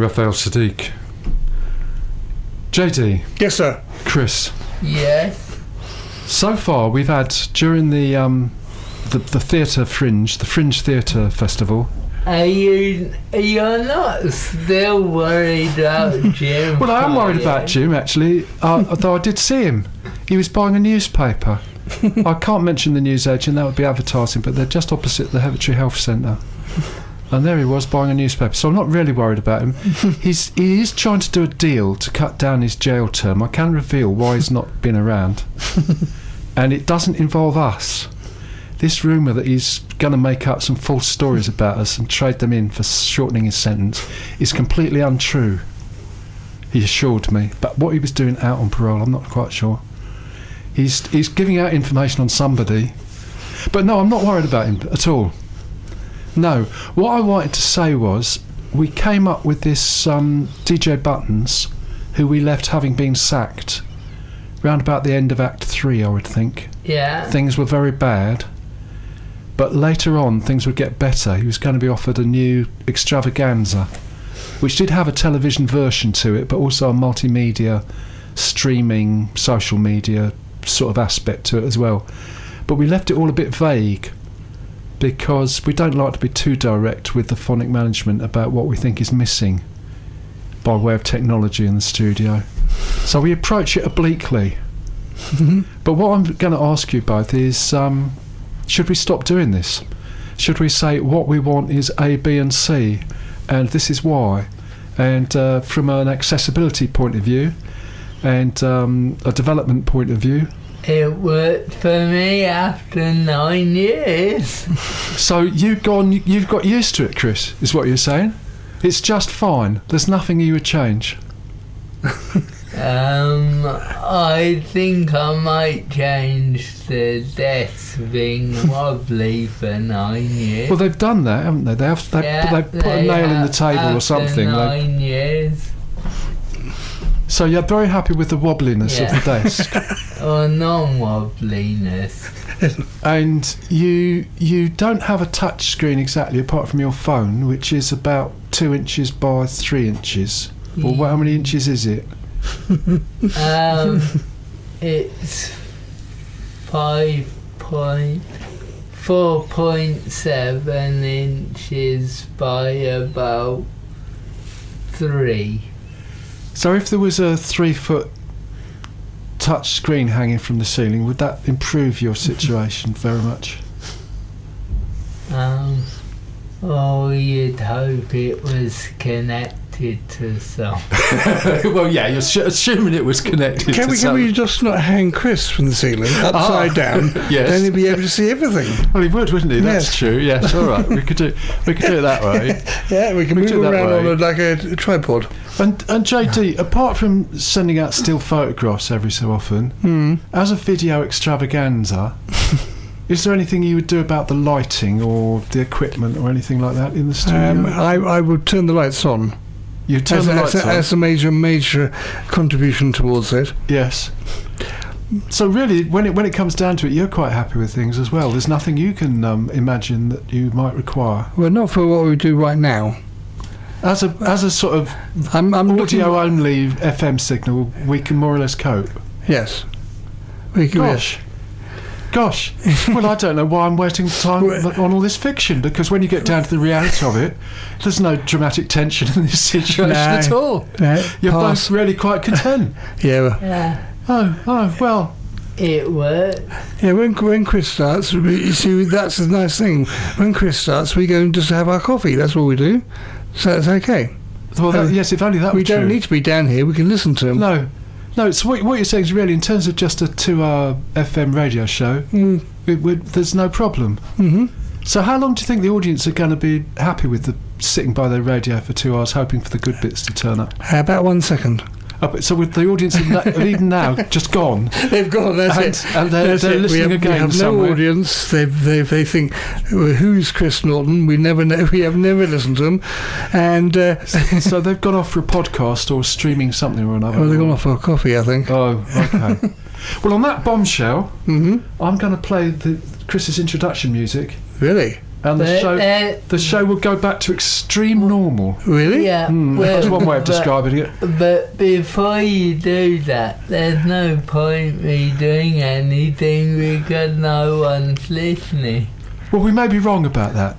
Raphael Saadiq. JD, Yes, sir. Chris. Yes. So far, we've had during the um, the, the theatre fringe, the Fringe Theatre Festival. Are you? You're not still worried about Jim? Well, I am worried are about? Jim actually, uh, though I did see him. He was buying a newspaper. I can't mention the newsagent; that would be advertising. But they're just opposite the Heavitree Health Centre, and there he was buying a newspaper. So I'm not really worried about him. He's he is trying to do a deal to cut down his jail term. I can reveal why he's not been around, and it doesn't involve us. This rumour that he's going to make up some false stories about us and trade them in for shortening his sentence is completely untrue. He assured me, but what he was doing out on parole, I'm not quite sure. He's he's giving out information on somebody, but no, I'm not worried about him at all. No, what I wanted to say was we came up with this um, DJ Buttons, who we left having been sacked, round about the end of Act Three, I would think Yeah. things were very bad. But later on, things would get better. He was going to be offered a new extravaganza, which did have a television version to it, but also a multimedia, streaming, social media sort of aspect to it as well. But we left it all a bit vague because we don't like to be too direct with the phonic management about what we think is missing by way of technology in the studio. So we approach it obliquely. But what I'm going to ask you both is um, should we stop doing this? Should we say what we want is A, B, and C, and this is why? And uh, from an accessibility point of view and um, a development point of view, It worked for me after nine years. so you've gone, you've got used to it, Chris, is what you're saying? It's just fine. There's nothing you would change. Um, I think I might change the desk being wobbly for nine years. Well, they've done that, haven't they? They have, they, Yeah, they've put a nail in the table or something. They, Nine years, so you're very happy with the wobbliness Yeah. of the desk. or non-wobbliness. and you you don't have a touch screen exactly apart from your phone which is about two inches by three inches or how many inches is it Um, it's five point four point seven inches by about three. So if there was a three foot touch screen hanging from the ceiling would that improve your situation very much? Um, oh, you'd hope it was connected to some. well yeah you're sh- assuming it was connected Can to we, can we just not hang Chris from the ceiling upside Ah, down? yes. Then he'd be able to see everything. well he would wouldn't he that's Yes. true yes all right we could do we could do it that way Yeah, we can We move do that around on a, like a, tripod. and, and JD apart from sending out still photographs every so often Hmm. As a video extravaganza, is there anything you would do about the lighting or the equipment or anything like that in the studio? Um, I, I would turn the lights on you turn as, the a- lights as, on. as a major, major contribution towards it. yes. So really, when it when it comes down to it, you're quite happy with things as well. There's nothing you can um, imagine that you might require Well, not for what we do right now. as a as a sort of I'm, I'm audio only FM signal. We can more or less cope. Yes. We can, Gosh. Gosh, well, I don't know why I'm wasting time on all this fiction because when you get down to the reality of it, there's no dramatic tension in this situation No. at all. Yeah, You're pass. both really quite content. Yeah, well, Yeah, oh, oh, well, it worked. yeah. When when Chris starts, we, you see, that's the nice thing. When Chris starts, we go and just have our coffee. That's all we do. So it's okay. well that, Uh, yes, if only that we were don't true. need to be down here. We can listen to him. No, no. It's what, what you're saying is really in terms of just a two-hour FM radio show. Mm, It, would there's no problem. hmm So, how long do you think the audience are going to be happy with the sitting by their radio for two hours, hoping for the good bits to turn up? About one second. Uh, so, with the audience even now just gone, They've gone. That's and, it. and they're, they're it. Listening have, again we have somewhere. no audience. They they they think well, who's Chris Norton? We never know. We have never listened to him, and uh, so they've gone off for a podcast or streaming something or another. well, they've gone off for a coffee, I think. Oh, okay. well, on that bombshell, hmm I'm going to play the Chris's introduction music. Really? And the But show there- the show would go back to extreme normal. Really? yeah, Mm, well, that's one way of but- describing it. But before you do that, there's no point me doing anything because no one's listening. Well, we may be wrong about that.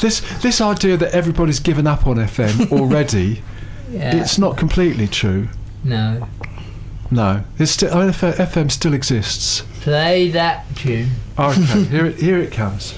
This this idea that everybody's given up on FM already, Yeah. it's not completely true. no. No, it's still I mean, FM still exists. Play that tune. Okay, here it here it comes.